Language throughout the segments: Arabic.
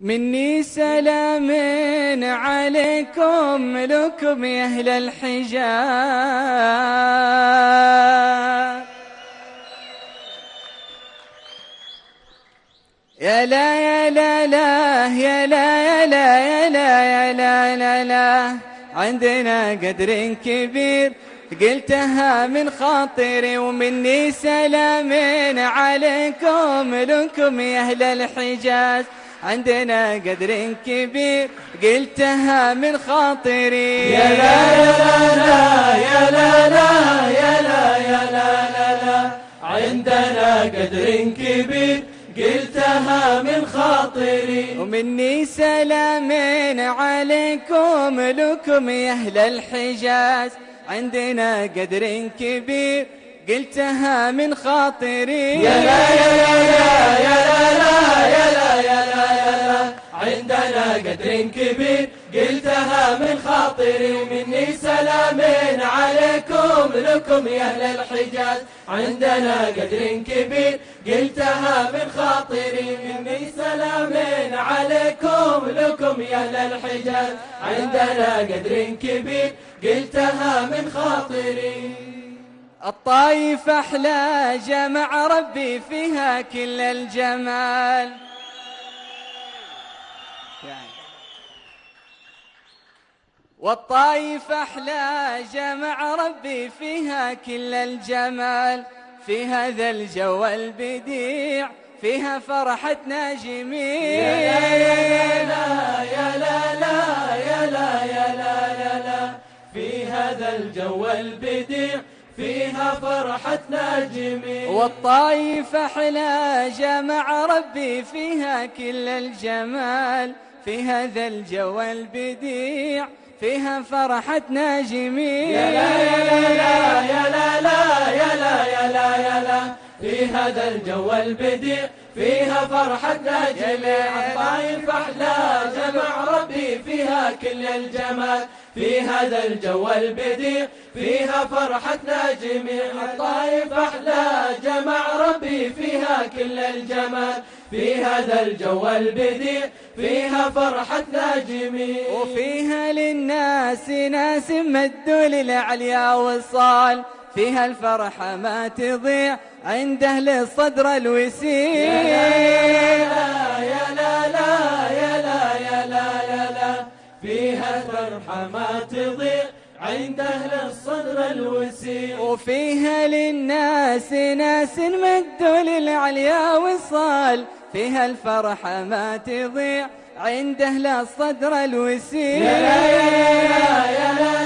مني سلام عليكم لكم يا أهل الحجاز يا لا يا لا لا يا لا يا لا يا لا يا لا لا لا. عندنا قدر كبير قلتها من خاطري ومني سلام عليكم لكم يا أهل الحجاز. عندنا قدر كبير قلتها من خاطري. يا لا يا لا يا لا لا يا لا يا لا لا لا. عندنا قدر كبير قلتها من خاطري. ومني سلام عليكم لكم يا أهل الحجاز. عندنا قدر كبير قلتها من خاطري. يا لا يا لا يا لا لا خاطري ومني سلام عليكم لكم يا أهل الحجاز. عندنا قدر كبير قلتها من خاطري مني سلام عليكم لكم يا أهل الحجاز. عندنا قدر كبير قلتها من خاطري الطايف أحلى جمع ربي فيها كل الجمال. والطايف أحلى جمع ربي فيها كل الجمال في هذا الجو البديع فيها فرحة ناجمين يا لا يا لا لا يا لا يا لا لا لا في هذا الجو البديع فيها فرحة ناجمين والطايف أحلى جمع ربي فيها كل الجمال في هذا الجو البديع فيها فرحة ناجمين يا لا يا لا يا لا يا لا يا لا يا لا في هذا الجو البديع فيها فرحة ناجمين الطايف أحلى جمع ربي فيها كل الجمال. في هذا الجو البديع فيها فرحة ناجمين الطايف أحلى جمع ربي فيها كل الجمال. في هذا الجو البديع فيها فرحة ناجمين وفيها للناس ناس مدوا للعليا وصال فيها الفرحة ما تضيع. عند أهل الصدر الوسيل يا لا يا لا يا لا يا لا يا لا فيها الفرحة ما تضيع عند أهل الصدر الوسيل وفيها للناس ناس مدوا للعليا وصال فيها الفرحة ما تضيع عند أهل الصدر الوسيل يا لا يا لا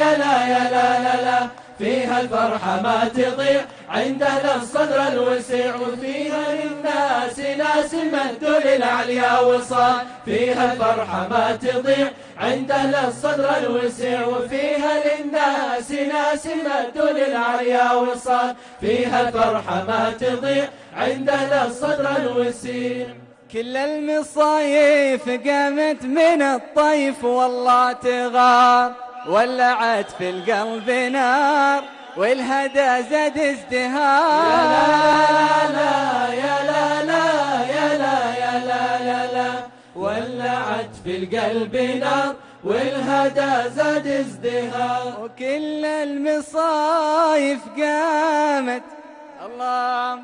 يا لا يا لا لا لا فيها الفرحة ما تضيع عند أهل الصدر الوسيع وفيها للناس ناس مدوا للعليا وصال فيها الفرحة ما تضيع. عند أهل الصدر الوسيع وفيها للناس ناس مدوا للعليا وصال فيها الفرحة ما تضيع. عند أهل الصدر الوسيع. كل المصايف قامت من الطيف والله تغار ولعت في القلب نار. والهدى زاد ازدهار. يا لا لا يا لا يا لا يا لا ولعت في القلب نار والهدى زاد ازدهار. وكل المصايف قامت الله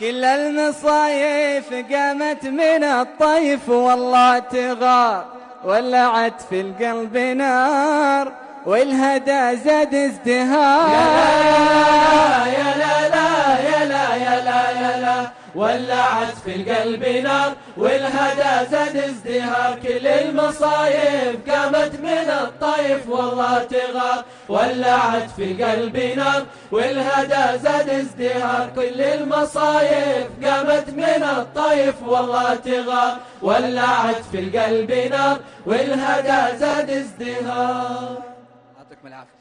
كل المصايف قامت من الطيف والله تغار. ولعت في القلب نار والهدى زاد ازدهار. يا لا لا يا لا يا لا يا لا ولعت في القلب نار والهدى زاد ازدهار. كل المصايب قامت من الطيف والله تغار. ولعت في القلب نار والهدى زاد ازدهار. كل المصايب قامت من الطيف والله تغار. ولعت في القلب نار والهدى زاد ازدهار. يعطيكم العافية.